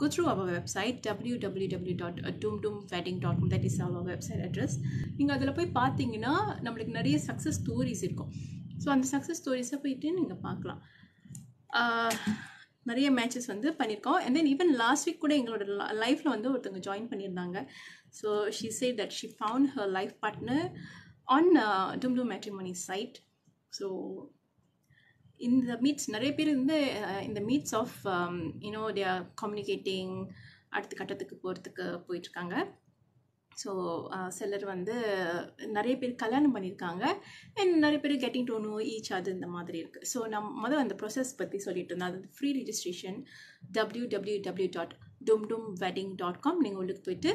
go through our website www.atumtumwedding.com that is our website address. நீங்கள் அதில் போய் பார்த்தீங்கன்னா நம்மளுக்கு நிறைய சக்ஸஸ் ஸ்டோரிஸ் இருக்கும். ஸோ அந்த சக்ஸஸ் ஸ்டோரிஸை போயிட்டு நீங்கள் பார்க்கலாம். நிறைய மேட்சஸ் வந்து பண்ணியிருக்கோம். And then even last week கூட எங்களோட லைஃப்பில் வந்து ஒருத்தவங்க ஜாயின் பண்ணியிருந்தாங்க. So she say that she found her life partner on Dum two matrimony site so இந்த மீட்ஸ் நிறைய பேர் வந்து இந்த meets of you know their communicating அடுத்த கட்டத்துக்கு போகிறதுக்கு போயிட்டுருக்காங்க. ஸோ சிலர் வந்து நிறைய பேர் கல்யாணம் பண்ணியிருக்காங்க. அண்ட் நிறைய பேர் கெட்டிங் டு நோ ஈச் அது இந்த மாதிரி இருக்குது ஸோ நம்ம முதல் அந்த ப்ரொசஸ் பற்றி சொல்லிட்டு இருந்தோம் அது free registration W W W dot Dum Dum wedding dot com நீங்கள் உள்ளுக்கு போயிட்டு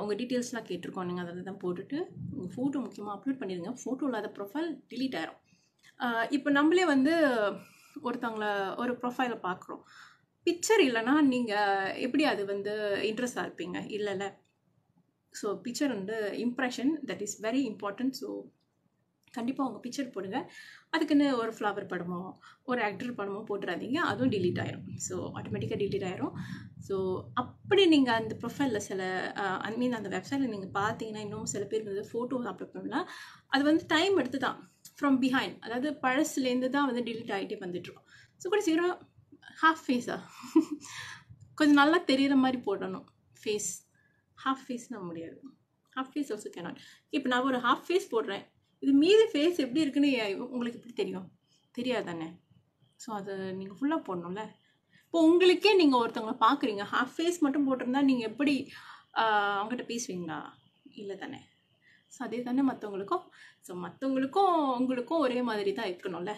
உங்கள் டீட்டெயில்ஸ்லாம் கேட்டிருக்கோம். நீங்கள் அதை தான் போட்டுட்டு உங்கள் ஃபோட்டோ முக்கியமாக அப்லோட் பண்ணிடுங்க. ஃபோட்டோ இல்லாத ப்ரொஃபைல் டிலீட் ஆயிரும். இப்போ நம்மளே வந்து ஒருத்தவங்கள ஒரு ப்ரொஃபைலை பார்க்குறோம் பிக்சர் இல்லைன்னா நீங்கள் எப்படி அது வந்து இன்ட்ரெஸ்டாக இருப்பீங்க? இல்லைல்ல. ஸோ பிக்சர் வந்து impression that is very important so கண்டிப்பாக உங்கள் பிக்சர் போடுங்க. அதுக்குன்னு ஒரு ஃப்ளவர் படமோ ஒரு ஆக்டர் படமோ போட்டுறாதீங்க. அதுவும் டிலீட் ஆயிரும். ஸோ ஆட்டோமேட்டிக்காக டிலீட் ஆயிரும். ஸோ அப்படி நீங்கள் அந்த ப்ரொஃபைலில் சில ஐ மீன் அந்த வெப்சைட்டில் நீங்கள் பார்த்தீங்கன்னா இன்னும் சில பேர் வந்து ஃபோட்டோ அப்லோட் பண்ணலாம். அது வந்து டைம் எடுத்து தான் ஃப்ரம் பிஹைண்ட் அதாவது பழசுலேருந்து தான் வந்து டிலீட் ஆகிட்டே வந்துட்டுருக்கோம். ஸோ கூட சீக்கிரம் ஹாஃப் ஃபேஸா கொஞ்சம் நல்லா தெரியிற மாதிரி போடணும். ஃபேஸ் ஹாஃப் ஃபேஸ்னால் முடியாது. ஹாஃப் ஃபேஸ் ஆல்சோ கேனாட் இப்போ நான் ஒரு ஹாஃப் ஃபேஸ் போடுறேன். இது மீதி ஃபேஸ் எப்படி இருக்குன்னு உங்களுக்கு எப்படி தெரியும்? தெரியாது தானே ஸோ அது நீங்கள் ஃபுல்லாக போடணும்ல. இப்போ உங்களுக்கே நீங்கள் ஒருத்தவங்களை பார்க்குறீங்க ஹாஃப் ஃபேஸ் மட்டும் போட்டிருந்தா நீங்கள் எப்படி அவங்ககிட்ட பேசுவீங்களா? இல்லை தானே ஸோ அதே தானே மற்றவங்களுக்கும் ஸோ மற்றவங்களுக்கும் உங்களுக்கும் ஒரே மாதிரி தான் இருக்கணும்ல?